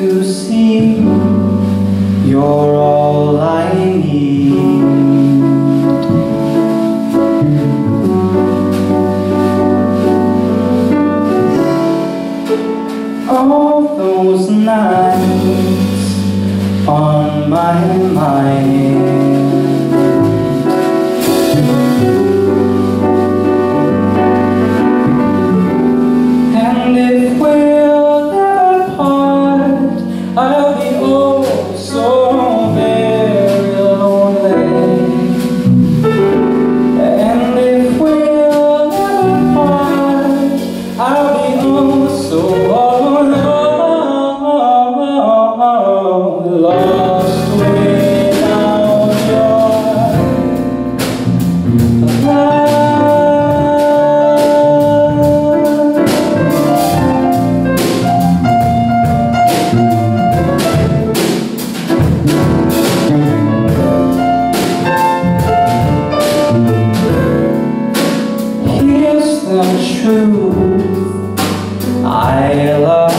to see You're all I need. All those nights on my mind. The truth. I love